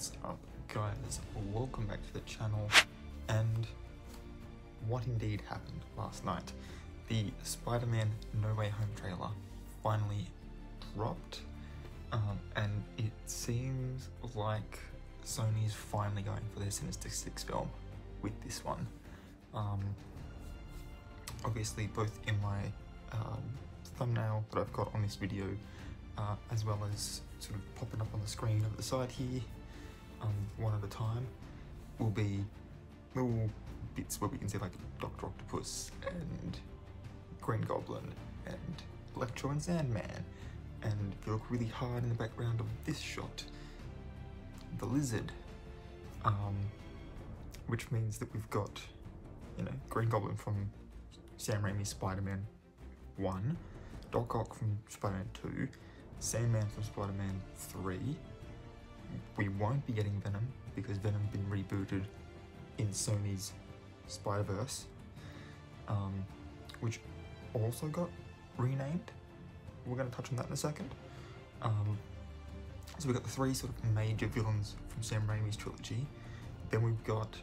What's up guys, welcome back to the channel and what indeed happened last night. The Spider-Man No Way Home trailer finally dropped um, and it seems like Sony's finally going for their Sinister Six film with this one. Um, obviously both in my um, thumbnail that I've got on this video uh, as well as sort of popping up on the screen over the side here um, one at a time will be little bits where we can see like Doctor Octopus and Green Goblin and Electro and Sandman. And if you look really hard in the background of this shot the lizard um, which means that we've got you know Green Goblin from Sam Raimi's Spider-Man 1 Doc Ock from Spider-Man 2 Sandman from Spider-Man 3 we won't be getting Venom because Venom's been rebooted in Sony's Spider-Verse, um, which also got renamed. We're going to touch on that in a second. Um, so we've got the three sort of major villains from Sam Raimi's trilogy. Then we've got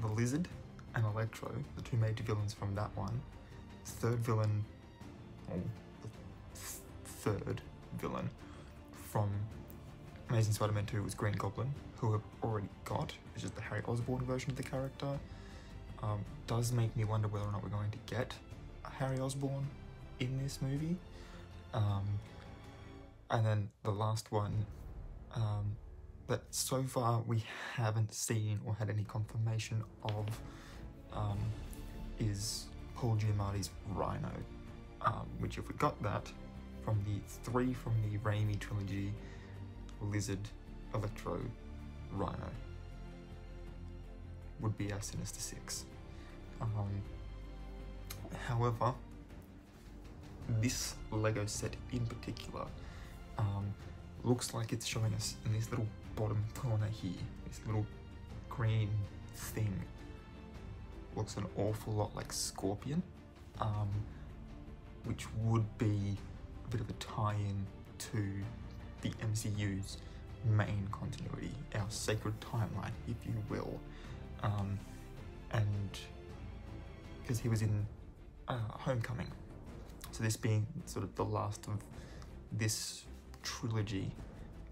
the Lizard and Electro, the two major villains from that one. Third villain, or th third villain from Amazing Spider-Man 2 was Green Goblin, who I've already got, which is the Harry Osborn version of the character. Um, does make me wonder whether or not we're going to get Harry Osborn in this movie. Um, and then the last one um, that so far we haven't seen or had any confirmation of um, is Paul Giamatti's Rhino, um, which if we got that from the three from the Raimi trilogy, Lizard, Electro, Rhino would be our Sinister Six. Um, however, this Lego set in particular um, looks like it's showing us in this little bottom corner here, this little green thing looks an awful lot like Scorpion, um, which would be a bit of a tie-in to the MCU's main continuity, our sacred timeline, if you will. Um, and because he was in uh, Homecoming, so this being sort of the last of this trilogy,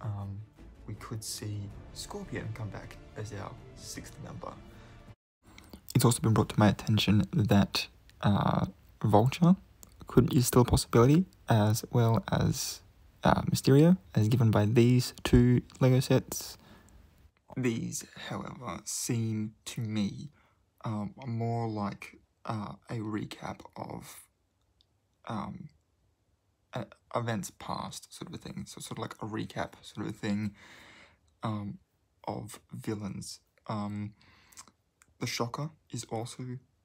um, we could see Scorpion come back as our sixth member. It's also been brought to my attention that uh, Vulture could is still a possibility, as well as uh, Mysterio, as given by these two LEGO sets. These, however, seem to me um, more like uh, a recap of um, events past, sort of a thing. So, sort of like a recap, sort of a thing um, of villains. Um, the Shocker is also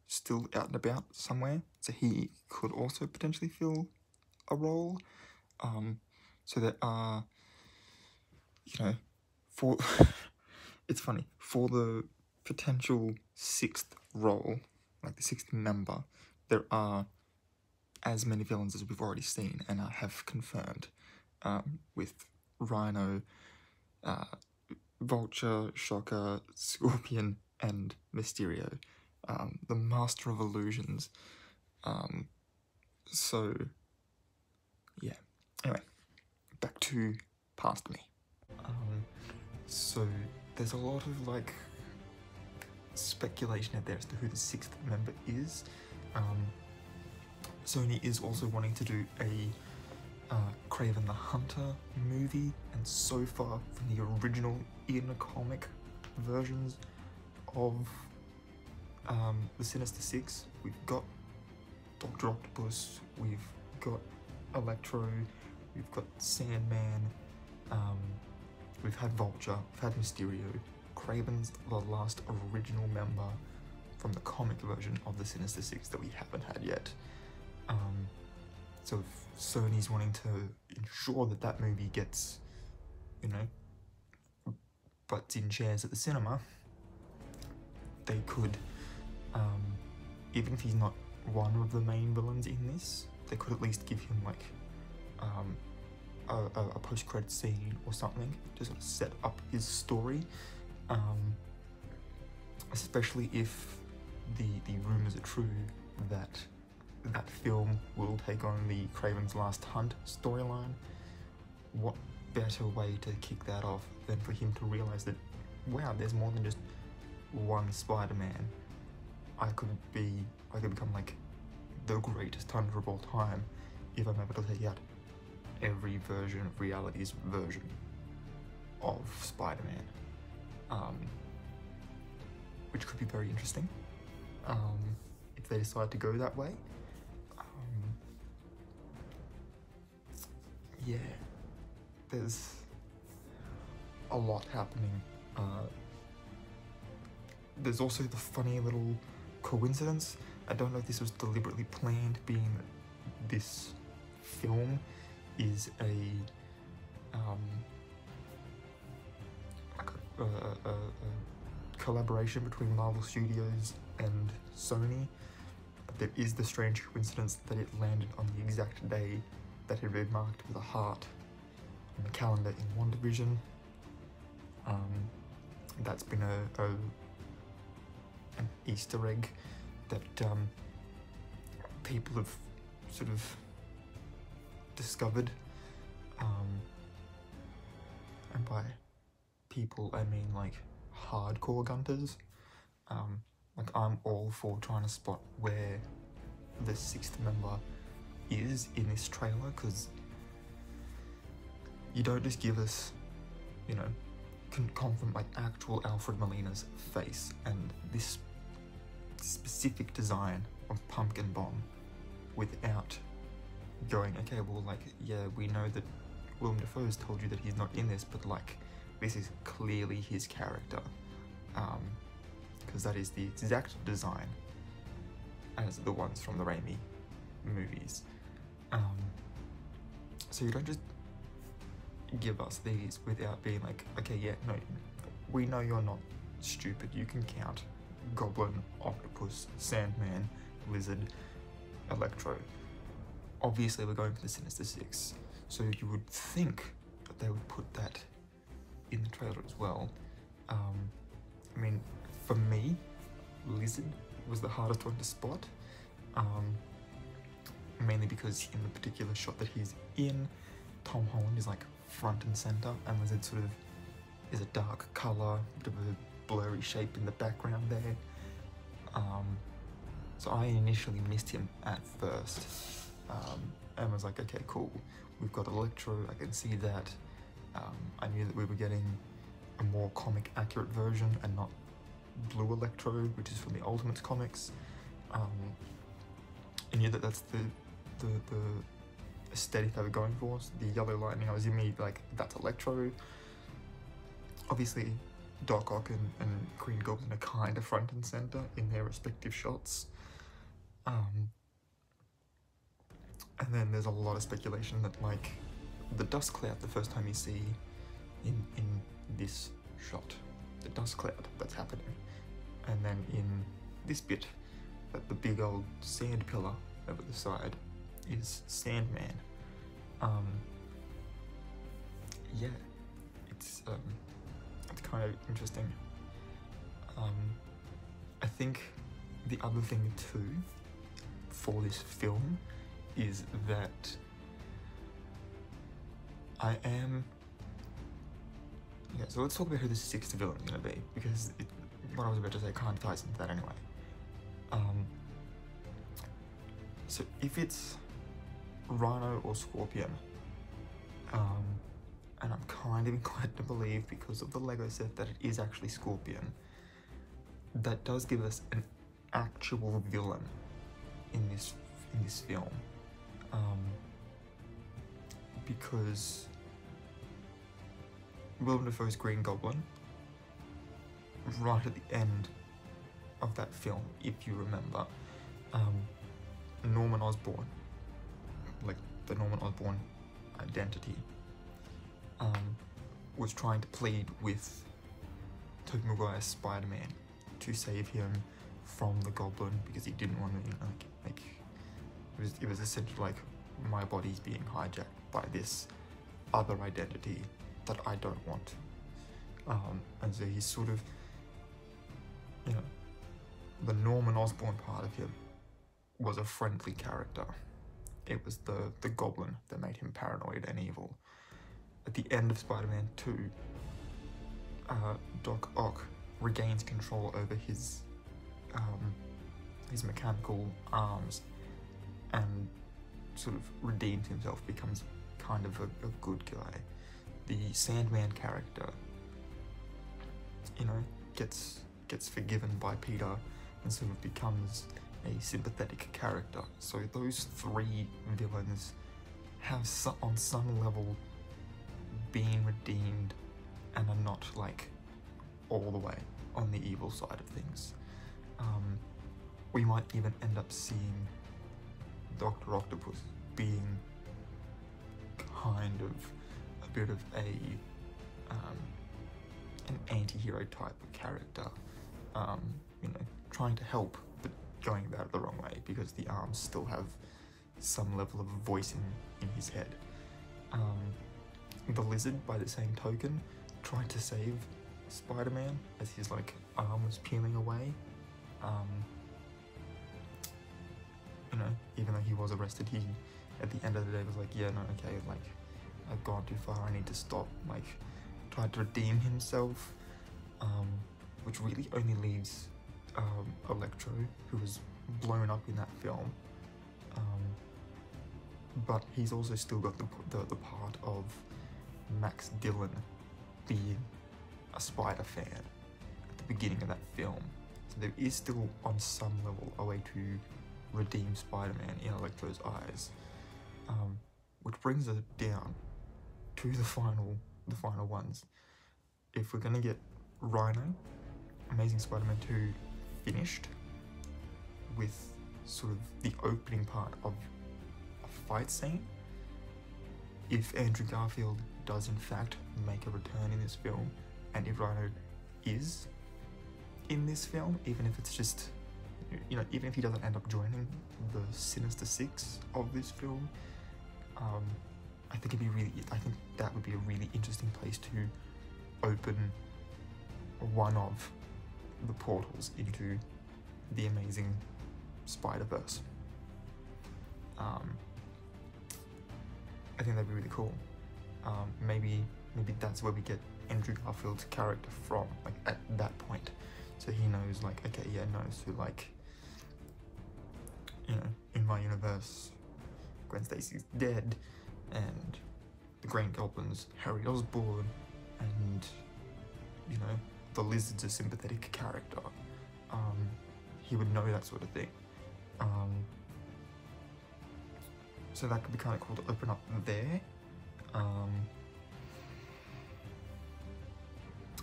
still out and about somewhere, so he could also potentially fill a role. Um, so there are, you know, for it's funny for the potential sixth role, like the sixth member, there are as many villains as we've already seen and I have confirmed um, with Rhino, uh, Vulture, Shocker, Scorpion, and Mysterio, um, the Master of Illusions. Um, so, yeah. Anyway back to past me. Um, so there's a lot of like speculation out there as to who the sixth member is. Um, Sony is also wanting to do a uh, Kraven the Hunter movie, and so far from the original in comic versions of um, the Sinister Six, we've got Doctor Octopus, we've got Electro, We've got Sandman. Um, we've had Vulture. We've had Mysterio. Kraven's the last original member from the comic version of the Sinister Six that we haven't had yet. Um, so if Sony's wanting to ensure that that movie gets, you know, butts in chairs at the cinema, they could, um, even if he's not one of the main villains in this, they could at least give him like um, a, a, post-credit scene or something to sort of set up his story. Um, especially if the the rumors are true that that film will take on the Kraven's Last Hunt storyline. What better way to kick that off than for him to realize that, wow, there's more than just one Spider-Man. I could be, I could become like the greatest hunter of all time if I'm able to take out every version of reality's version of Spider-Man. Um, which could be very interesting um, if they decide to go that way. Um, yeah, there's a lot happening. Uh, there's also the funny little coincidence. I don't know if this was deliberately planned, being this film is a um, a, a, a, collaboration between Marvel Studios and Sony. But there is the strange coincidence that it landed on the exact day that had been marked with a heart on the calendar in WandaVision. Um, that's been a, a an Easter egg that um, people have sort of discovered. Um, and by people, I mean like hardcore gunters. Um, like I'm all for trying to spot where the sixth member is in this trailer because you don't just give us, you know, can confirm like actual Alfred Molina's face and this specific design of Pumpkin Bomb without going, okay, well, like, yeah, we know that Willem Dafoe's told you that he's not in this, but like, this is clearly his character. Because um, that is the exact design as the ones from the Raimi movies. Um, so you don't just give us these without being like, okay, yeah, no, we know you're not stupid. You can count Goblin, Octopus, Sandman, Lizard, Electro. Obviously, we're going for the Sinister Six, so you would think that they would put that in the trailer as well. Um, I mean, for me, Lizard was the hardest one to spot, um, mainly because in the particular shot that he's in, Tom Holland is like front and center, and Lizard sort of is a dark color, bit of a blurry shape in the background there. Um, so I initially missed him at first, um, and was like, okay, cool, we've got Electro, I can see that. Um, I knew that we were getting a more comic accurate version and not Blue Electro, which is from the Ultimates comics. Um, I knew that that's the, the, the aesthetic they were going for. So the Yellow Lightning, I was immediately like, that's Electro. Obviously, Doc Ock and, and Green Goblin are kind of front and center in their respective shots. Um, and then there's a lot of speculation that like the dust cloud the first time you see in in this shot, the dust cloud that's happening, and then in this bit, that the big old sand pillar over the side is Sandman. Um, yeah, it's um, it's kind of interesting. Um, I think the other thing too for this film is that I am. Yeah, so let's talk about who the sixth villain is going to be because it, what I was about to say kind of ties into that anyway. Um, so if it's Rhino or Scorpion, um, and I'm kind of inclined to believe because of the Lego set that it is actually Scorpion, that does give us an actual villain in this in this film. Um, because Willem Dafoe's Green Goblin, right at the end of that film, if you remember, um, Norman Osborn, like the Norman Osborn identity, um, was trying to plead with Tobey Maguire's Spider-Man to save him from the Goblin because he didn't want to, you know, like, like it was, it was essentially like my body's being hijacked by this other identity that I don't want. Um, and so he's sort of, you know, the Norman Osborn part of him was a friendly character. It was the, the goblin that made him paranoid and evil. At the end of Spider-Man 2, uh, Doc Ock regains control over his um, his mechanical arms and sort of redeems himself, becomes kind of a, a good guy. The Sandman character, you know, gets gets forgiven by Peter and sort of becomes a sympathetic character. So those three villains have so, on some level been redeemed and are not like all the way on the evil side of things. Um, we might even end up seeing Doctor Octopus being kind of a bit of a um, an anti-hero type of character, um, you know, trying to help but going about it the wrong way because the arms still have some level of voice in, in his head. Um, the lizard, by the same token, tried to save Spider-Man as his like arm was peeling away. Um, you know, even though he was arrested, he at the end of the day was like, yeah, no, okay, like I've gone too far. I need to stop. Like, tried to redeem himself, um, which really only leaves um, Electro, who was blown up in that film. Um, but he's also still got the, the, the part of Max Dillon being a Spider fan at the beginning of that film. So there is still, on some level, a way to redeem Spider-Man in Electro's eyes. Um, which brings us down to the final, the final ones. If we're gonna get Rhino, Amazing Spider-Man 2 finished with sort of the opening part of a fight scene, if Andrew Garfield does in fact make a return in this film, and if Rhino is in this film, even if it's just, you know, even if he doesn't end up joining the Sinister Six of this film, um, I think it'd be really, I think that would be a really interesting place to open one of the portals into the amazing Spider-Verse. Um, I think that'd be really cool. Um, maybe maybe that's where we get Andrew Garfield's character from, like at that point. So he knows like, okay, yeah, no, so like, know, in my universe, Gwen Stacy's dead, and the Green Goblin's Harry Osborn, and, you know, the Lizard's a sympathetic character. Um, he would know that sort of thing. Um, so that could be kind of cool to open up there. Um,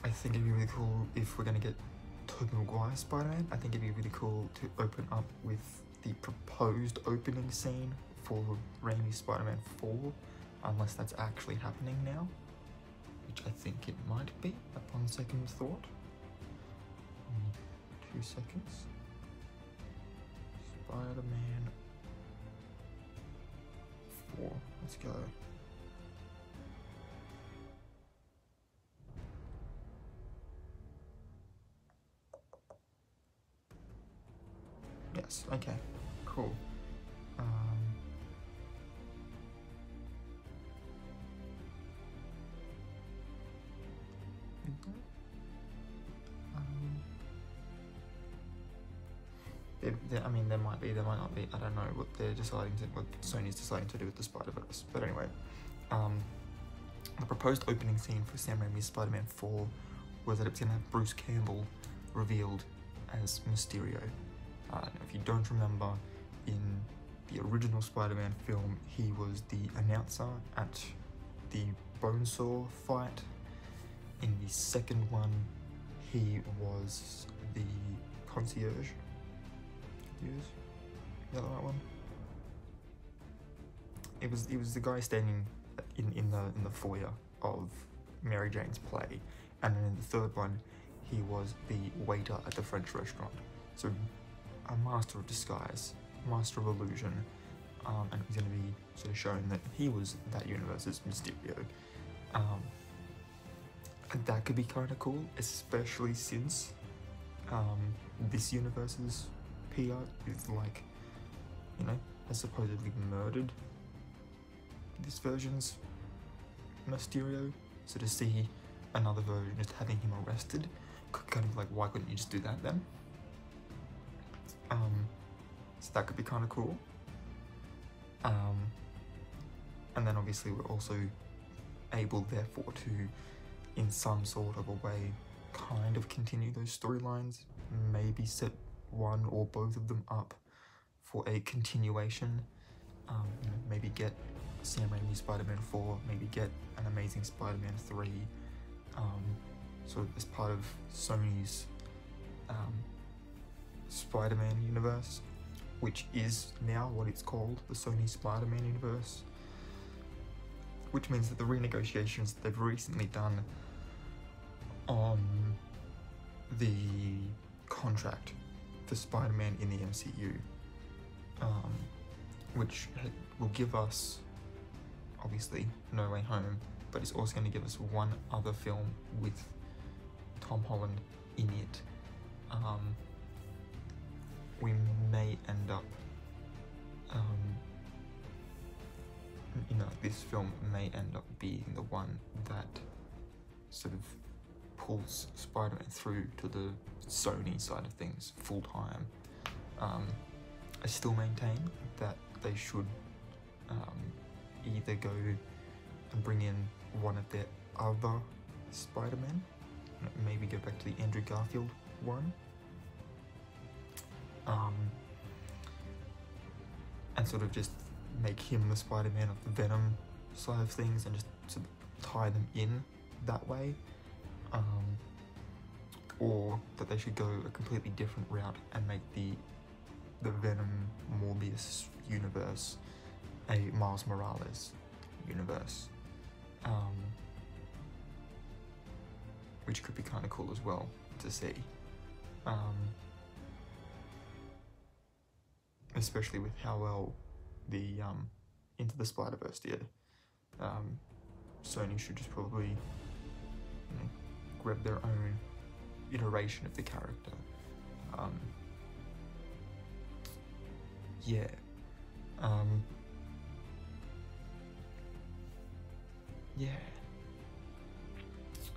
I think it'd be really cool if we're gonna get Tobey Maguire Spider-Man. I think it'd be really cool to open up with the proposed opening scene for Raimi Spider-Man 4, unless that's actually happening now, which I think it might be upon second thought. Two seconds. Spider-Man 4, let's go. Yes, okay, cool. Um, um, there, there, I mean, there might be, there might not be. I don't know what they're deciding to, what Sony's deciding to do with the Spider-Verse. But anyway, um, the proposed opening scene for Sam Raimi's Spider-Man 4 was that it's going to have Bruce Campbell revealed as Mysterio. If you don't remember, in the original Spider-Man film, he was the announcer at the Bonesaw fight. In the second one, he was the concierge. Yes, the right one? It was. It was the guy standing in in the in the foyer of Mary Jane's play, and then in the third one, he was the waiter at the French restaurant. So a master of disguise, master of illusion, um, and it was going to be sort of shown that he was that universe's Mysterio. Um, and that could be kind of cool, especially since um, this universe's PR is like, you know, has supposedly murdered this version's Mysterio. So to see another version just having him arrested, could kind of like, why couldn't you just do that then? Um, so that could be kind of cool. Um, and then obviously we're also able, therefore, to, in some sort of a way, kind of continue those storylines. Maybe set one or both of them up for a continuation. Um, you know, maybe get Sam Raimi Spider-Man 4, maybe get an Amazing Spider-Man 3, um, sort of as part of Sony's um, Spider-Man universe, which is now what it's called, the Sony Spider-Man universe. Which means that the renegotiations they've recently done on the contract for Spider-Man in the MCU, um, which will give us, obviously, No Way Home, but it's also going to give us one other film with Tom Holland in it. Um, we may end up, um, you know, this film may end up being the one that sort of pulls Spider-Man through to the Sony side of things full time. Um, I still maintain that they should um, either go and bring in one of their other Spider-Man, maybe go back to the Andrew Garfield one, um, and sort of just make him the Spider-Man of the Venom side of things and just sort of tie them in that way. Um, or that they should go a completely different route and make the the Venom Morbius universe a Miles Morales universe. Um, which could be kind of cool as well to see. Um, especially with how well the um, Into the Spider Verse did. Um, Sony should just probably you know, grab their own iteration of the character. Um, yeah. Um, yeah.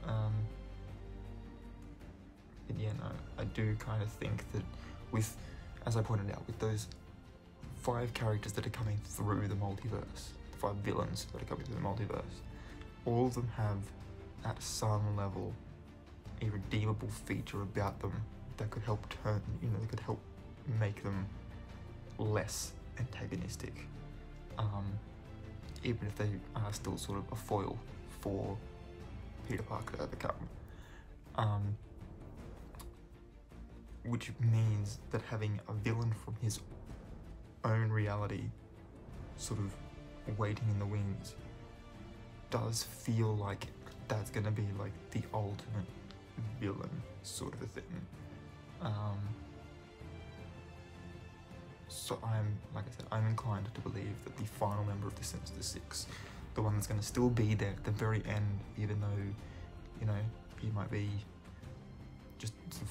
Um, but yeah, no, I do kind of think that with, as I pointed out, with those five characters that are coming through the multiverse, the five villains that are coming through the multiverse, all of them have, at some level, a redeemable feature about them that could help turn, you know, that could help make them less antagonistic. Um, even if they are still sort of a foil for Peter Parker to overcome. Um, which means that having a villain from his own reality sort of waiting in the wings does feel like that's gonna be like the ultimate villain sort of a thing. Um, so I'm, like I said, I'm inclined to believe that the final member of the Sinister Six, the one that's to still be there at the very end, even though, you know, he might be just sort of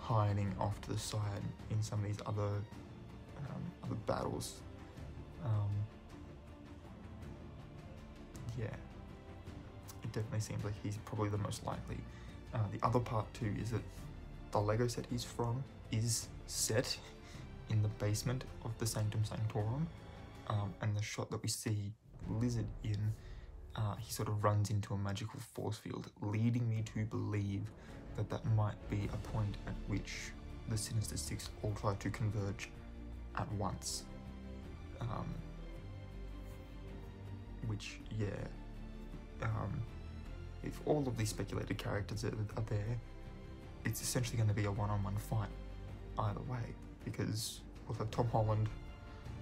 hiding off to the side in some of these other um, other battles. Um, yeah, it definitely seems like he's probably the most likely. Uh, the other part too is that the Lego set he's from is set in the basement of the Sanctum Sanctorum, um, and the shot that we see Lizard in, uh, he sort of runs into a magical force field, leading me to believe that that might be a point at which the Sinister Six all try to converge at once. Um, which, yeah, um, if all of these speculated characters are, are there, it's essentially going to be a one-on-one -on -one fight either way because we'll have Tom Holland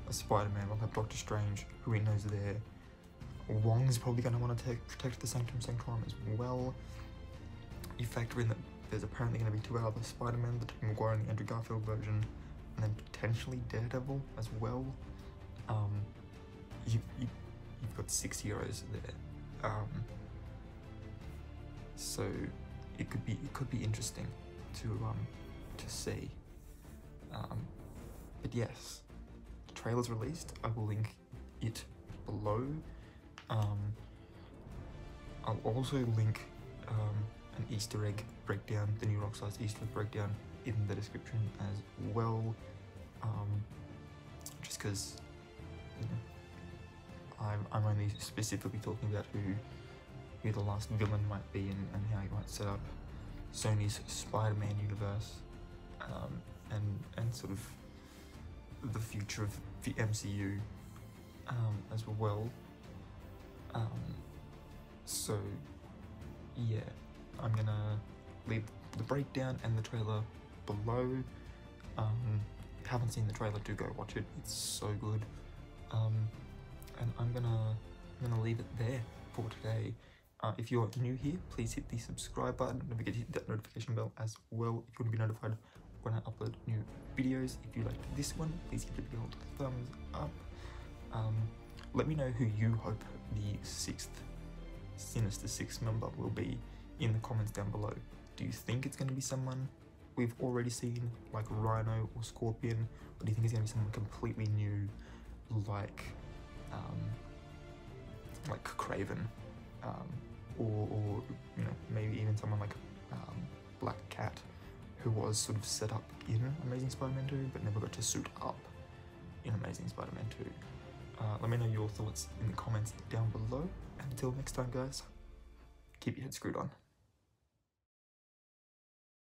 as Spider-Man, we'll have Doctor Strange, who he knows are there. Wong's probably going to want to protect the Sanctum Sanctorum as well. You factor in that there's apparently going to be two other Spider-Man, the Tobey Maguire and the Andrew Garfield version, and then potentially Daredevil as well. um, you, you you've got six heroes there. Um, so it could be it could be interesting to um to see. Um, but yes, the trailer's released. I will link it below. Um, I'll also link um, an Easter egg breakdown, the NewRockstars Easter egg breakdown in the description as well. Um, just because you know, I'm, I'm only specifically talking about who who the last villain might be and, and how he might set up Sony's Spider-Man universe um, and and sort of the future of the MCU um, as well. Um, so yeah, I'm gonna leave the breakdown and the trailer below. Um, haven't seen the trailer, do go watch it. It's so good. Um, and I'm gonna I'm gonna leave it there for today. Uh, if you're new here, please hit the subscribe button. Don't forget to hit that notification bell as well if you want to be notified when I upload new videos. If you liked this one, please give the old thumbs up. Um, let me know who you hope the sixth Sinister Six member will be in the comments down below. Do you think it's going to be someone we've already seen, like Rhino or Scorpion, or do you think it's going to be someone completely new, like, um, like Kraven, um, or, or, you know, maybe even someone like um, Black Cat, who was sort of set up in Amazing Spider-Man 2, but never got to suit up in Amazing Spider-Man 2. Uh, let me know your thoughts in the comments down below. And until next time, guys, keep your head screwed on.